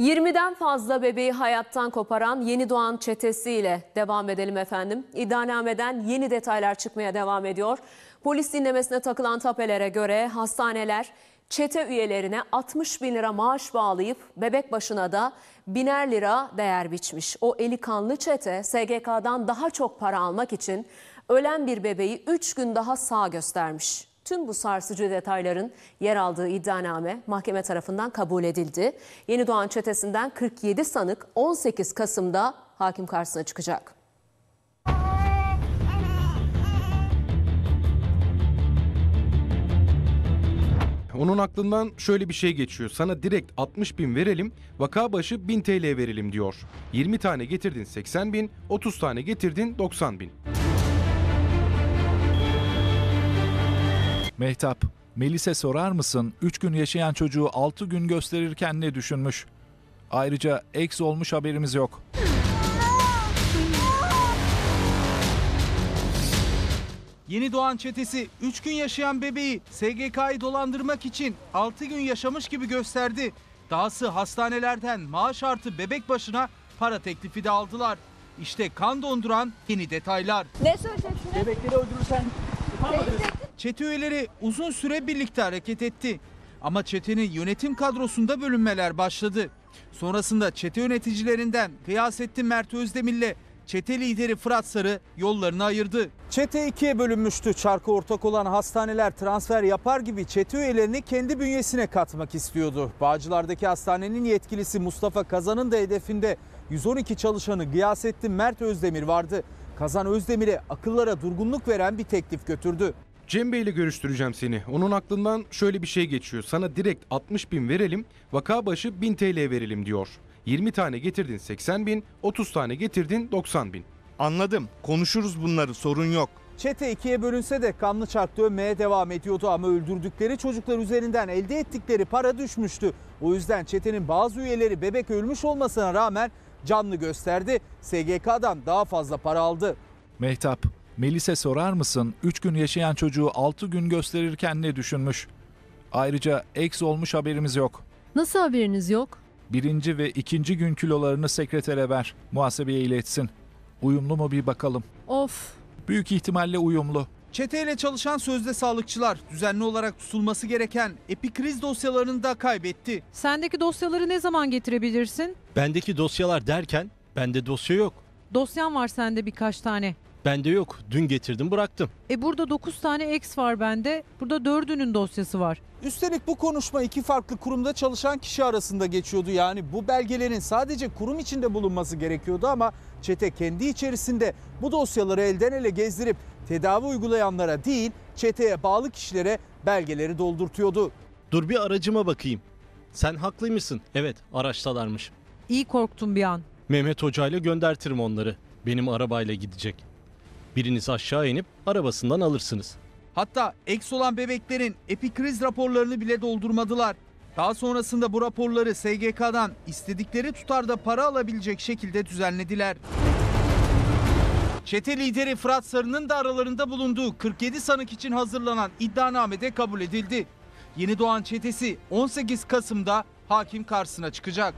20'den fazla bebeği hayattan koparan yeni doğan çetesiyle devam edelim efendim. İddianameden yeni detaylar çıkmaya devam ediyor. Polis dinlemesine takılan tapelere göre hastaneler çete üyelerine 60 bin lira maaş bağlayıp bebek başına da biner lira değer biçmiş. O eli kanlı çete SGK'dan daha çok para almak için ölen bir bebeği 3 gün daha sağ göstermiş. Tüm bu sarsıcı detayların yer aldığı iddianame mahkeme tarafından kabul edildi. Yeni Doğan çetesinden 47 sanık 18 Kasım'da hakim karşısına çıkacak. Onun aklından şöyle bir şey geçiyor. Sana direkt 60 bin verelim, vaka başı 1000 TL verelim diyor. 20 tane getirdin 80 bin, 30 tane getirdin 90 bin. Mehtap, Melis'e sorar mısın 3 gün yaşayan çocuğu 6 gün gösterirken ne düşünmüş? Ayrıca ex olmuş haberimiz yok. Yeni doğan çetesi 3 gün yaşayan bebeği SGK'yı dolandırmak için 6 gün yaşamış gibi gösterdi. Dahası hastanelerden maaş artı bebek başına para teklifi de aldılar. İşte kan donduran yeni detaylar. Ne söyleyeceksiniz? Çete üyeleri uzun süre birlikte hareket etti. Ama çetenin yönetim kadrosunda bölünmeler başladı. Sonrasında çete yöneticilerinden Gıyasettin Mert Özdemir'le çete lideri Fırat Sarı yollarını ayırdı. Çete ikiye bölünmüştü. Çarkı ortak olan hastaneler transfer yapar gibi çete üyelerini kendi bünyesine katmak istiyordu. Bağcılar'daki hastanenin yetkilisi Mustafa Kazan'ın da hedefinde 112 çalışanı Gıyasettin Mert Özdemir vardı. Kazan Özdemir'e akıllara durgunluk veren bir teklif götürdü. Cem Bey ile görüştüreceğim seni. Onun aklından şöyle bir şey geçiyor. Sana direkt 60 bin verelim, vaka başı 1000 TL verelim diyor. 20 tane getirdin 80 bin, 30 tane getirdin 90 bin. Anladım. Konuşuruz bunları sorun yok. Çete ikiye bölünse de kanlı çark dönmeye devam ediyordu ama öldürdükleri çocuklar üzerinden elde ettikleri para düşmüştü. O yüzden çetenin bazı üyeleri bebek ölmüş olmasına rağmen canlı gösterdi. SGK'dan daha fazla para aldı. Mehtap, Melis'e sorar mısın 3 gün yaşayan çocuğu 6 gün gösterirken ne düşünmüş? Ayrıca ex olmuş haberimiz yok. Nasıl haberiniz yok? Birinci ve ikinci gün kilolarını sekretere ver, muhasebeye iletsin. Uyumlu mu bir bakalım. Of. Büyük ihtimalle uyumlu. Çeteyle çalışan sözde sağlıkçılar düzenli olarak tutulması gereken epikriz dosyalarını da kaybetti. Sendeki dosyaları ne zaman getirebilirsin? Bendeki dosyalar derken bende dosya yok. Dosyan var sende birkaç tane. Bende yok. Dün getirdim bıraktım. E burada 9 tane ex var bende. Burada 4'ünün dosyası var. Üstelik bu konuşma iki farklı kurumda çalışan kişi arasında geçiyordu. Yani bu belgelerin sadece kurum içinde bulunması gerekiyordu ama çete kendi içerisinde bu dosyaları elden ele gezdirip tedavi uygulayanlara değil çeteye bağlı kişilere belgeleri doldurtuyordu. Dur bir aracıma bakayım. Sen haklıymışsın. Evet araçtalarmış. İyi korktum bir an. Mehmet Hoca ile göndertirim onları. Benim arabayla gidecek. Biriniz aşağı inip arabasından alırsınız. Hatta eks olan bebeklerin epikriz raporlarını bile doldurmadılar. Daha sonrasında bu raporları SGK'dan istedikleri tutarda para alabilecek şekilde düzenlediler. Çete lideri Fırat Sarı'nın da aralarında bulunduğu 47 sanık için hazırlanan iddianamede kabul edildi. Yeni doğan çetesi 18 Kasım'da hakim karşısına çıkacak.